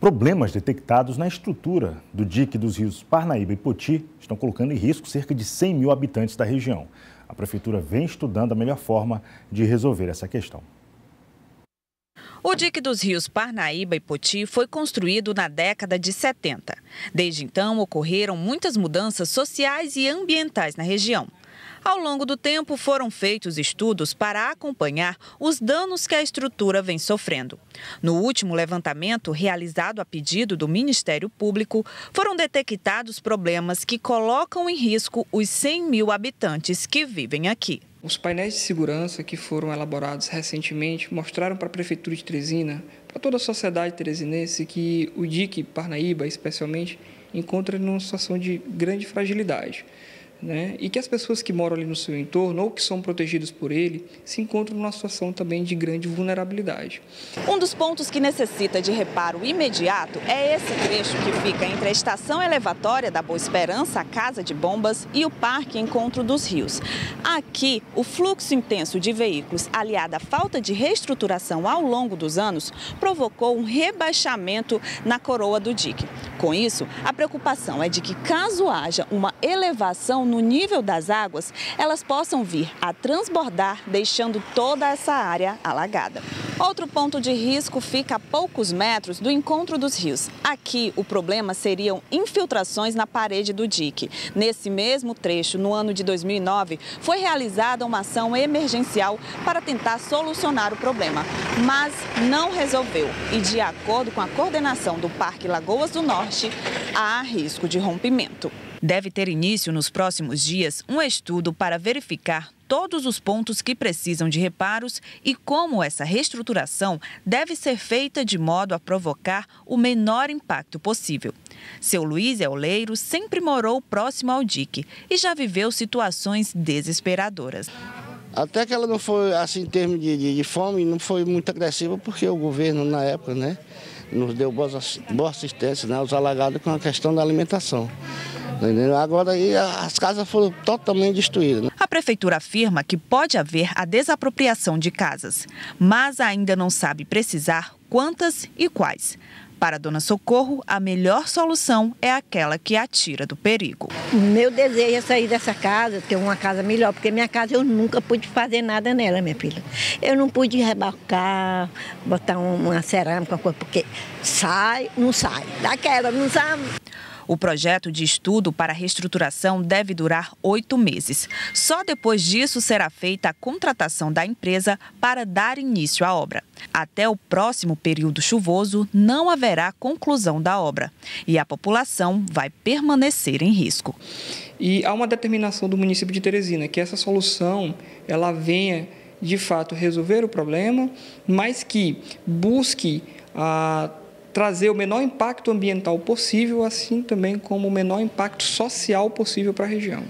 Problemas detectados na estrutura do dique dos rios Parnaíba e Poti estão colocando em risco cerca de 100 mil habitantes da região. A Prefeitura vem estudando a melhor forma de resolver essa questão. O dique dos rios Parnaíba e Poti foi construído na década de 70. Desde então, ocorreram muitas mudanças sociais e ambientais na região. Ao longo do tempo, foram feitos estudos para acompanhar os danos que a estrutura vem sofrendo. No último levantamento, realizado a pedido do Ministério Público, foram detectados problemas que colocam em risco os 100 mil habitantes que vivem aqui. Os painéis de segurança que foram elaborados recentemente mostraram para a Prefeitura de Teresina, para toda a sociedade teresinense, que o DIC Parnaíba, especialmente, encontra numa situação de grande fragilidade né? e que as pessoas que moram ali no seu entorno ou que são protegidas por ele se encontram numa situação também de grande vulnerabilidade. Um dos pontos que necessita de reparo imediato é esse trecho que fica entre a estação elevatória da Boa Esperança, a Casa de Bombas e o Parque Encontro dos Rios. Aqui, o fluxo intenso de veículos, aliado à falta de reestruturação ao longo dos anos, provocou um rebaixamento na coroa do dique. Com isso, a preocupação é de que, caso haja uma elevação no nível das águas, elas possam vir a transbordar, deixando toda essa área alagada. Outro ponto de risco fica a poucos metros do encontro dos rios. Aqui, o problema seriam infiltrações na parede do dique. Nesse mesmo trecho, no ano de 2009, foi realizada uma ação emergencial para tentar solucionar o problema, mas não resolveu. E, de acordo com a coordenação do Parque Lagoas do Norte, há risco de rompimento. Deve ter início nos próximos dias um estudo para verificar todos os pontos que precisam de reparos e como essa reestruturação deve ser feita de modo a provocar o menor impacto possível. Seu Luiz Euleiro sempre morou próximo ao dique e já viveu situações desesperadoras. Até que ela não foi, assim, em termos de, de, de fome, não foi muito agressiva, porque o governo, na época, né, nos deu boa, boa assistência, né, os alagados com a questão da alimentação. Entendeu? Agora aí as casas foram totalmente destruídas. Né? A prefeitura afirma que pode haver a desapropriação de casas, mas ainda não sabe precisar quantas e quais. Para a Dona Socorro, a melhor solução é aquela que a tira do perigo. Meu desejo é sair dessa casa, ter uma casa melhor, porque minha casa eu nunca pude fazer nada nela, minha filha. Eu não pude rebalcar, botar uma cerâmica, porque sai, não sai. Daquela, não sai. O projeto de estudo para reestruturação deve durar oito meses. Só depois disso será feita a contratação da empresa para dar início à obra. Até o próximo período chuvoso, não haverá conclusão da obra e a população vai permanecer em risco. E há uma determinação do município de Teresina que essa solução ela venha de fato resolver o problema, mas que busque a trazer o menor impacto ambiental possível, assim também como o menor impacto social possível para a região.